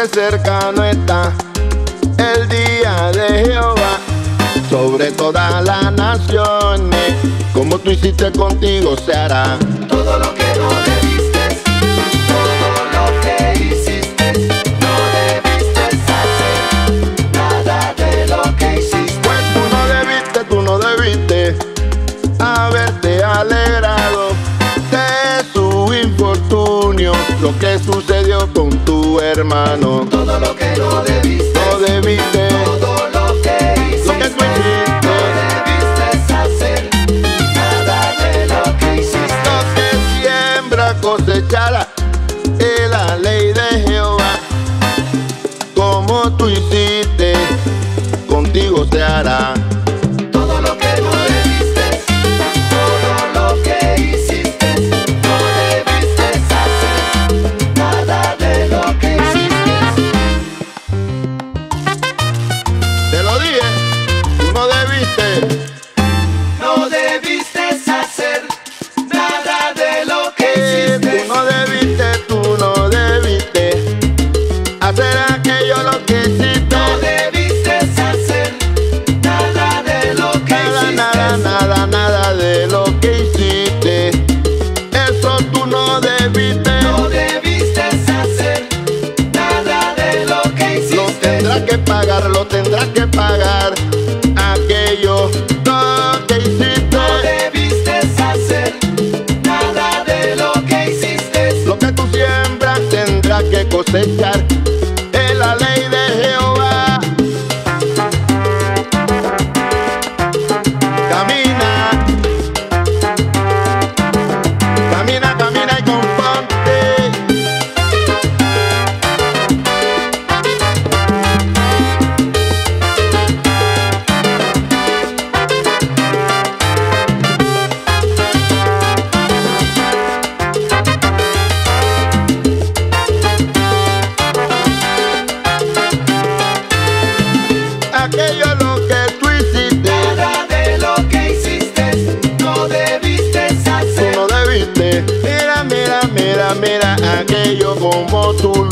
que cercano está el día de Jehová sobre todas las naciones. Como tú hiciste contigo se hará. Todo lo que no debiste, todo lo que hiciste, no debiste hacer nada de lo que hiciste. Pues tú no debiste, tú no debiste haberte alegrado de su infortunio, lo que sucedió con tu hermano. Todo lo que no debiste, No debiste, todo lo que hiciste, lo que tú hiciste. no debiste hacer nada de lo que hiciste. Lo que siembra cosechará es la ley de Jehová. Como tú hiciste, contigo se hará. Que Aquello lo que tú hiciste. Nada de lo que hiciste. No debiste Tú hacer. no debiste. Mira, mira, mira, mira aquello como tú